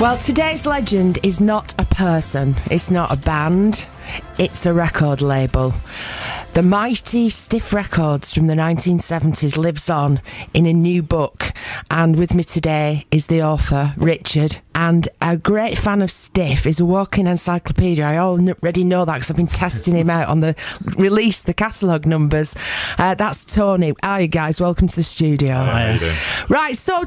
Well, today's legend is not a person, it's not a band, it's a record label. The mighty Stiff Records from the 1970s lives on in a new book, and with me today is the author, Richard. And a great fan of Stiff is a walking encyclopedia. I already know that because I've been testing him out on the release, the catalogue numbers. Uh, that's Tony. Hi, guys. Welcome to the studio. Hi. Right, so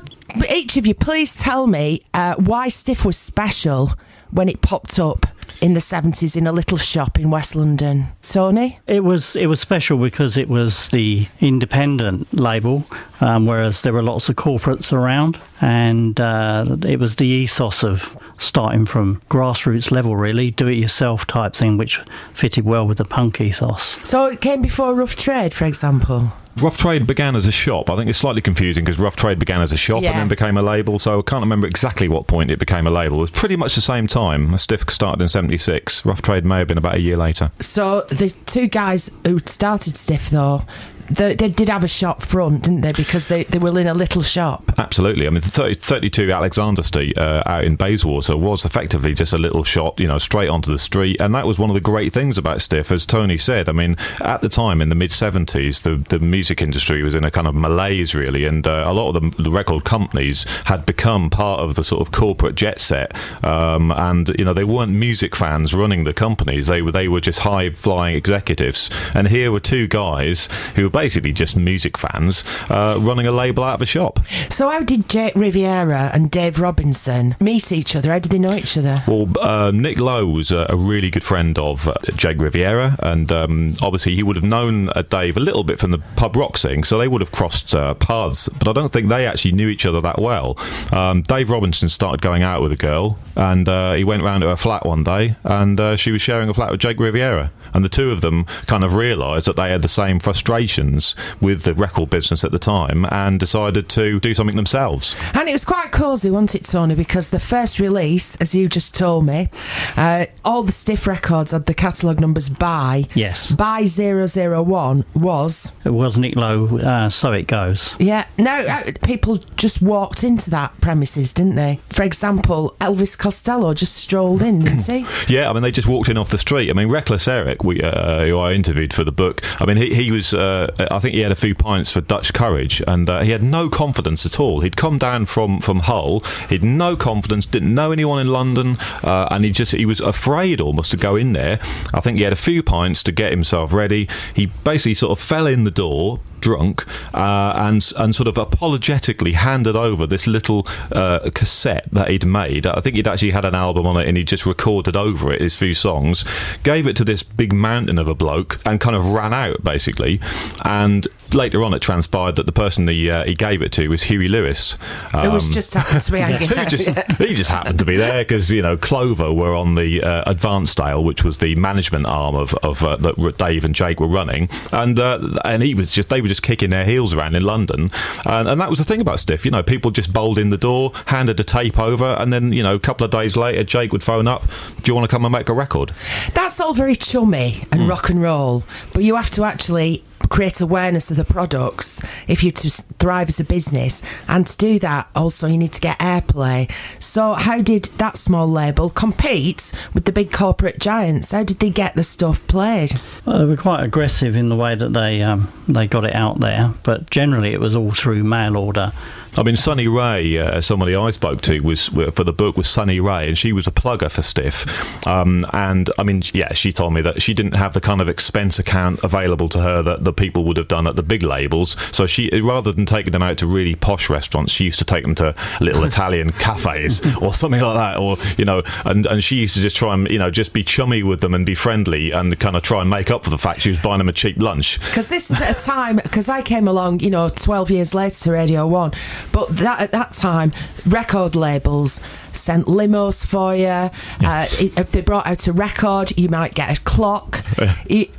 each of you, please tell me uh, why Stiff was special when it popped up in the 70s in a little shop in West London. Tony? It was it was special because it was the independent label, um, whereas there were lots of corporates around, and uh, it was the ethos of starting from grassroots level, really, do it yourself type thing, which fitted well with the punk ethos. So it came before Rough Trade, for example? Rough Trade began as a shop. I think it's slightly confusing because Rough Trade began as a shop Yeah. and then became a label. So I can't remember exactly what point it became a label. It was pretty much the same time. Stiff started in '76. Rough Trade may have been about a year later. So the two guys who started Stiff, though, they, they did have a shop front, didn't they? Because they, they were in a little shop. Absolutely. I mean, 30, 32 Alexander Street uh, out in Bayswater was effectively just a little shop, you know, straight onto the street. And that was one of the great things about Stiff, as Tony said. I mean, at the time in the mid 70s, the, the music industry was in a kind of malaise, really. And uh, a lot of the, the record companies had become part of the sort of corporate jet set. Um, and, you know, they weren't music fans running the companies, they were, they were just high flying executives. And here were two guys who were basically just music fans uh, running a label out of a shop. So how did Jake Riviera and Dave Robinson meet each other? How did they know each other? Well, uh, Nick Lowe was a, a really good friend of uh, Jake Riviera, and um, obviously he would have known uh, Dave a little bit from the pub rock scene, so they would have crossed uh, paths. But I don't think they actually knew each other that well. Um, Dave Robinson started going out with a girl, and uh, he went round to her flat one day, and uh, she was sharing a flat with Jake Riviera. And the two of them kind of realised that they had the same frustrations with the record business at the time and decided to do something themselves. And it was quite cosy, wasn't it, Tony? Because the first release, as you just told me, uh, all the Stiff records had the catalogue numbers by. Yes. By 001 was. It was Nick Lowe, uh, so it goes. Yeah, no, uh, people just walked into that premises, didn't they? For example, Elvis Costello just strolled in, didn't he? Yeah, I mean, they just walked in off the street. I mean, Wreckless Eric, we, uh, who I interviewed for the book, I mean, he, he was, uh, I think he had a few pints for Dutch Courage, and uh, he had no confidence at all. He'd come down from, from Hull, he'd no confidence, didn't know anyone in London, uh, and he just, he was afraid almost to go in there. I think he had a few pints to get himself ready. He basically sort of fell in the door, drunk uh, and and sort of apologetically handed over this little uh, cassette that he'd made. I think he'd actually had an album on it and he just recorded over it his few songs, gave it to this big mountain of a bloke and kind of ran out basically. And later on, it transpired that the person he uh, he gave it to was Huey Lewis. it was Um, just happened to be hanging he just he just happened to be there because you know Clover were on the uh, Advancedale, which was the management arm of of uh, that Dave and Jake were running, and uh, and he was just they were just kicking their heels around in London, and, and that was the thing about Stiff. You know, people just bowled in the door, handed a tape over, and then you know a couple of days later, Jake would phone up, "Do you want to come and make a record?" That's all very chummy and rock and roll, but you have to actually create awareness of the products if you're to thrive as a business. And to do that, also, you need to get airplay. So, how did that small label compete with the big corporate giants? How did they get the stuff played? Uh, they were quite aggressive in the way that they um, they got it out there, but generally it was all through mail order. I mean, Sunny Ray, uh, somebody I spoke to was for the book was Sunny Ray, and she was a plugger for Stiff. Um, and I mean, yeah, she told me that she didn't have the kind of expense account available to her that the people would have done at the big labels. So she, rather than taking them out to really posh restaurants, she used to take them to little Italian cafes or something like that, or you know, and and she used to just try and you know just be chummy with them and be friendly and kind of try and make up for the fact she was buying them a cheap lunch. Because this is at a time, because I came along, you know, 12 years later to Radio 1, but that at that time, record labels sent limos for you. Uh, if they brought out a record, you might get a clock.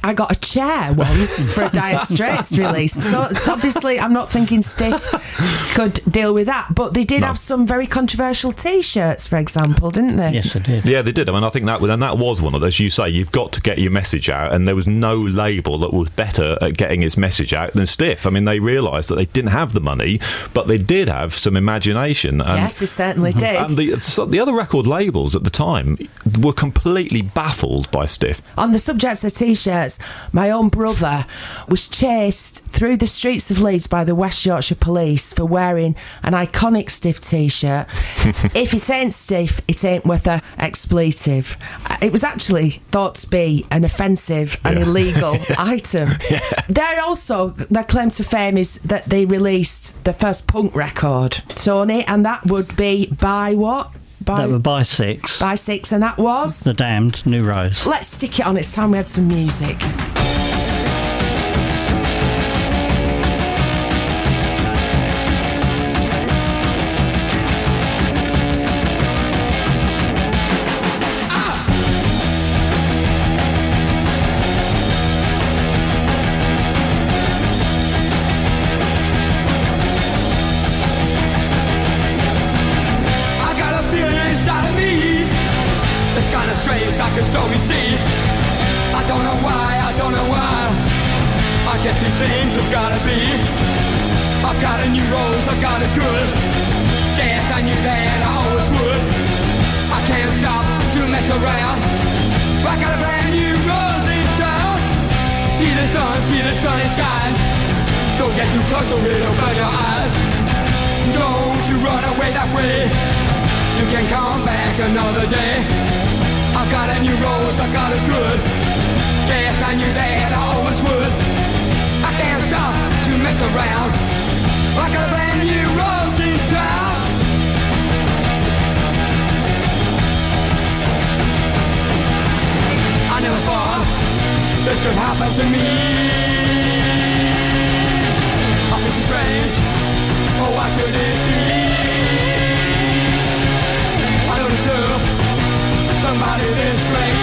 I got a chair once for a Dire Straits release. So obviously, I'm not thinking Stiff could deal with that. But they did No. have some very controversial T-shirts, for example, didn't they? Yes, it did. Yeah, they did. I mean, I think that and that was one of those. You say you've got to get your message out, and there was no label that was better at getting its message out than Stiff. I mean, they realised that they didn't have the money, but they did have some imagination. And, Yes, they certainly did. And the so the other record labels at the time were completely baffled by Stiff. On the subject of the t-shirts, my own brother was chased through the streets of Leeds by the West Yorkshire Police for wearing an iconic stiff t-shirt. if it ain't stiff, it ain't worth a expletive. It was actually thought to be an offensive and Yeah. illegal item. They're also their claim to fame is that they released the first punk record, Tony, and that would be by what? By That were by six. by six, and that was. The Damned, New Rose. Let's stick it on. It's time we had some music. It's kind of strange, like a stormy sea. I don't know why, I don't know why. I guess these things have gotta be. I've got a new rose, I've got a good. Guess I knew that I always would. I can't stop to mess around. I got a brand new rose in town. See the sun, see the sun, it shines. Don't get too close or it'll burn your eyes. Don't you run away that way. You can come back another day. I've got a new rose, I've got a good. Guess I knew that I always would. I can't stop to mess around. I got a brand new rose in town. I never thought this could happen to me. I feel so strange. Oh, why should it be? I don't deserve somebody this great.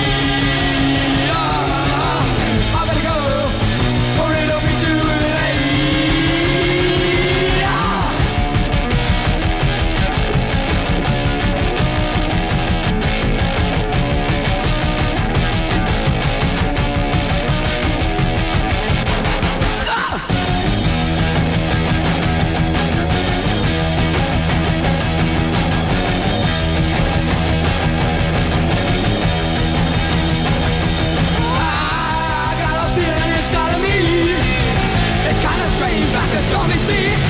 Like a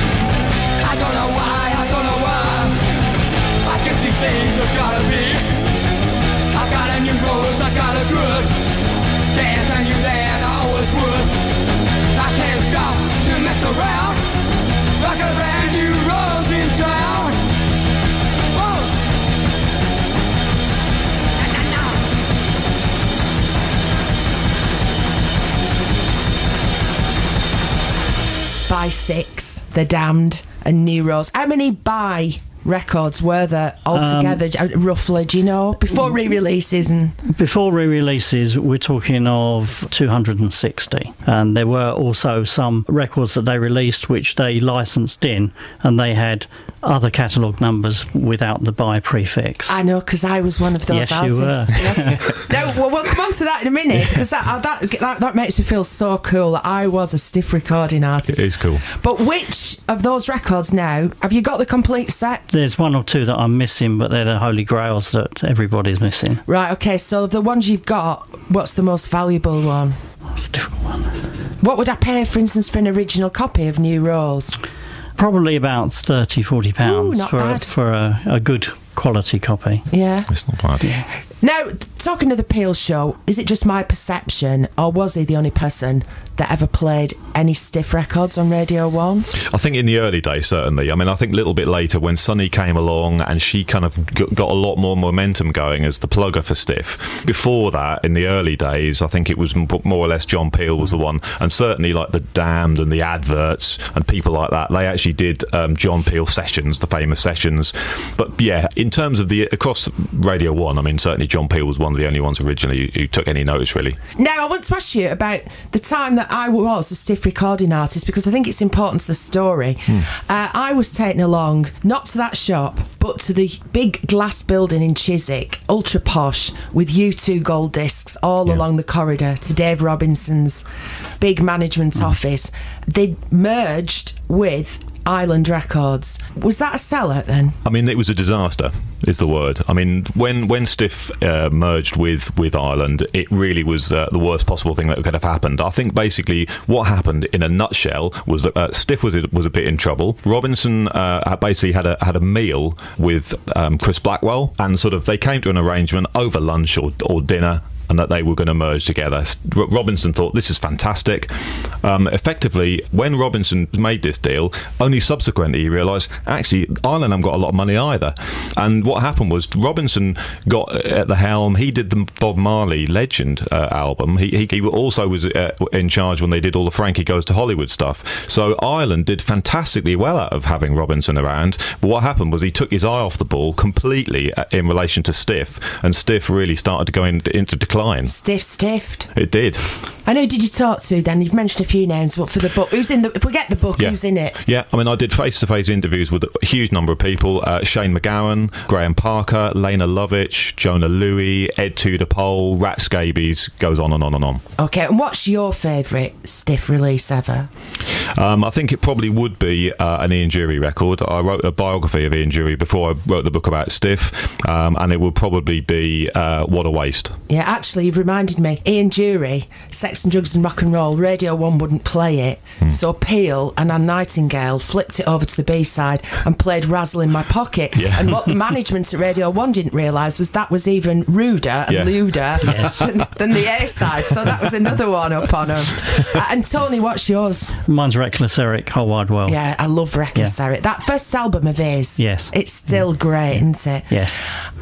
six, The Damned, and New Rose. How many by records were there altogether, uh, roughly? Do you know before re-releases and Before re releases, we're talking of 260. And there were also some records that they released which they licensed in, and they had other catalogue numbers without the by prefix. I know because I was one of those Yes, you artists. were. Yes. no, well, we'll come on to that in a minute because that, uh, that that that makes me feel so cool that I was a stiff recording artist. It is cool. But which of those records now have you got the complete set? There's one or two that I'm missing, but they're the holy grails that everybody's missing. Right. Okay. So the ones you've got, what's the most valuable one? That's a difficult one. What would I pay, for instance, for an original copy of New Rose? Probably about 30, 40 pounds not for, a, for a, a good quality copy. Yeah. It's not bad. Now, talking of the Peel show, is it just my perception, or was he the only person that ever played any stiff records on Radio 1? I think in the early days, certainly. I mean, I think a little bit later when Sunny came along and she kind of got a lot more momentum going as the plugger for Stiff. Before that, in the early days, I think it was more or less John Peel was the one, and certainly like the Damned and the adverts and people like that. They actually did um, John Peel sessions, the famous sessions. But yeah, in terms of the across Radio One, I mean, certainly John Peel was one of the only ones originally who, who took any notice, really. Now, I want to ask you about the time that I was a stiff recording artist because I think it's important to the story. Uh, I was taken along, not to that shop, but to the big glass building in Chiswick, ultra posh, with U2 gold discs all Yeah. along the corridor to Dave Robinson's big management office. They merged with Island Records. Was that a sellout then? I mean, it was a disaster, is the word. I mean, when when Stiff uh, merged with with Island, it really was uh, the worst possible thing that could have happened. I think basically what happened, in a nutshell, was that uh, Stiff was was a bit in trouble. Robinson uh, basically had a had a meal with um, Chris Blackwell, and sort of they came to an arrangement over lunch or, or dinner and that they were going to merge together. Robinson thought this is fantastic. Um, effectively, when Robinson made this deal, only subsequently he realised actually Island haven't got a lot of money either. And what happened was Robinson got at the helm. He did the Bob Marley Legend uh, album. He, he, he also was uh, in charge when they did all the Frankie Goes to Hollywood stuff. So Island did fantastically well out of having Robinson around. But what happened was he took his eye off the ball completely uh, in relation to Stiff, and Stiff really started to go in, into decline. Stiff stiffed. It did. I know. did you talk to then? You've mentioned a few names, but for the book, who's in the? If we get the book, Yeah. who's in it? Yeah, I mean, I did face to face interviews with a huge number of people uh, Shane MacGowan, Graham Parker, Lene Lovich, Jona Lewie, Ed Tudor Pole, Rat Scabies, goes on and on and on. Okay, and what's your favourite stiff release ever? Um, I think it probably would be uh, an Ian Dury record. I wrote a biography of Ian Dury before I wrote the book about Stiff, um, and it would probably be uh, What a Waste. Yeah, actually, you've reminded me. Ian Dury, Sex and Drugs and Rock and Roll, Radio 1 wouldn't play it. So Peel and Anne Nightingale flipped it over to the B side and played Razzle in My Pocket. Yeah. And what the management at Radio 1 didn't realise was that was even ruder and Yeah. lewder than, than the A side. So that was another one up on them. Uh, and Tony, what's yours? Mine's Wreckless Eric, Whole Wide World. Yeah, I love Wreckless Yeah. Eric. That first album of his. Yes. It's still great, isn't it? Yes.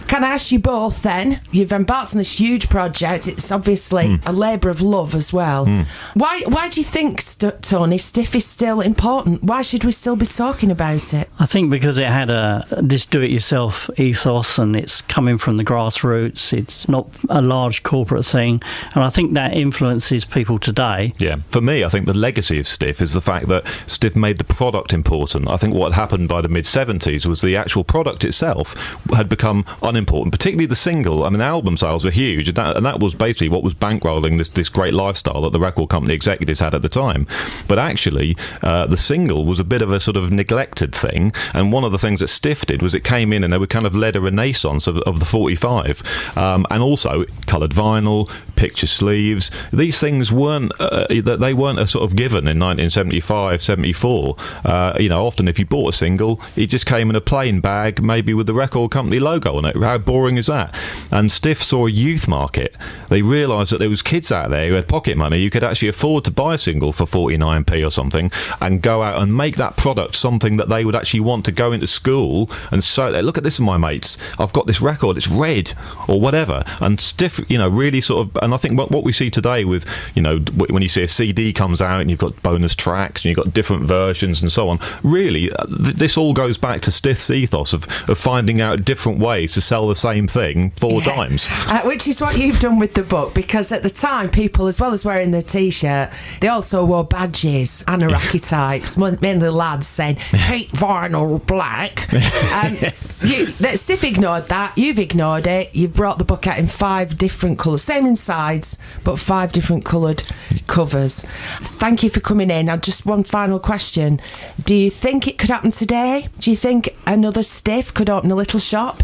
Can I ask you both then? You've embarked on this huge project. It's obviously Hmm. a labour of love as well. Why Why do you think, St- Tony, Stiff is still important? Why should we still be talking about it? I think because it had a this do-it-yourself ethos and it's coming from the grassroots. It's not a large corporate thing, and I think that influences people today. Yeah. For me, I think the legacy of Stiff is the fact that Stiff made the product important. I think what happened by the mid 70s was the actual product itself had become unimportant, particularly the single. I mean, album sales were huge, and that, and that was basically what was bankrolling this, this great lifestyle that the record company executives had at the time. But actually, uh, the single was a bit of a sort of neglected thing, and one of the things that Stiff did was it came in and they were kind of led a renaissance of, of the 45, um, and also coloured vinyl, picture sleeves. These things weren't uh, that they weren't a sort of given in 1975, 74. Uh, you know, often if you bought a single, it just came in a plain bag, maybe with the record company logo on it. How boring is that? And Stiff saw a youth market. They realised that there was kids out there who had pocket money who could actually afford to buy a single for 49p or something and go out and make that product something that they would actually want to go into school and so look at this my mates I've got this record it's red or whatever and stiff you know really sort of and I think what, what we see today with you know when you see a CD comes out and you've got bonus tracks and you've got different versions and so on really uh, th- this all goes back to Stiff's ethos of, of finding out different ways to sell the same thing four Yeah. times Uh, which is what you've done with the book, because at the time, people, as well as wearing the T-shirt, they also wore badges, Anoraki types, mainly lads saying "Keep vinyl black." Um, you, that Stiff ignored that. You've ignored it. You've brought the book out in five different colours, same in sides, but five different coloured covers. Thank you for coming in. Now, just one final question: Do you think it could happen today? Do you think another Stiff could open a little shop?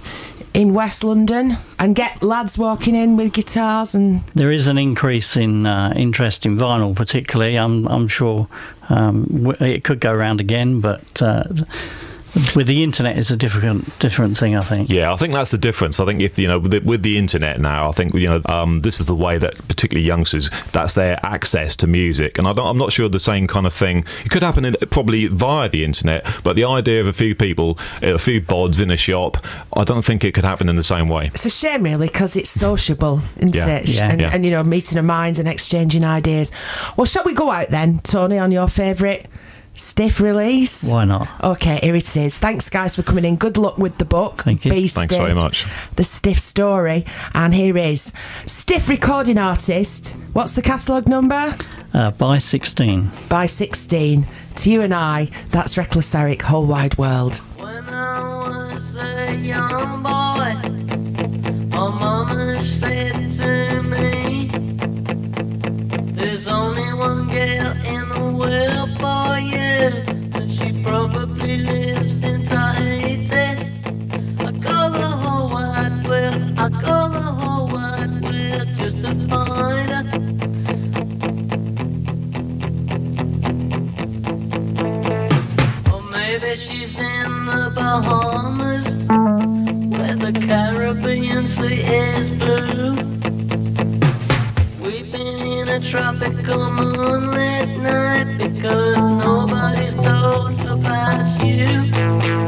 In West London and get lads walking in with guitars and There is an increase in uh, interest in vinyl, particularly. I'm I'm sure um, it could go around again, but uh, with the internet, it's a different different thing. I think. Yeah, I think that's the difference. I think if you know with the, with the internet now, I think you know um, this is the way that particularly youngsters that's their access to music, and I don't, I'm not sure the same kind of thing. It could happen in, probably via the internet, but the idea of a few people, a few bods in a shop, I don't think it could happen in the same way. it's a shame really because it's sociable isn't Yeah. it Yeah. and, Yeah. and you know meeting of minds and exchanging ideas well shall we go out then Tony on your favourite Stiff release. Why not? Okay, here it is. Thanks, guys, for coming in. Good luck with the book. Thank you. Be Thanks stiff, very much. The stiff story, and here is stiff recording artist. What's the catalogue number? Uh, by sixteen. By sixteen. To you and I, that's Wreckless Eric. Whole wide world. a tropical moonlit night because nobody's told about you.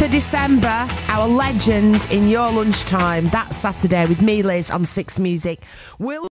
5th of December, our legend in your lunchtime. That's Saturday with me, Liz, on Six Music. Will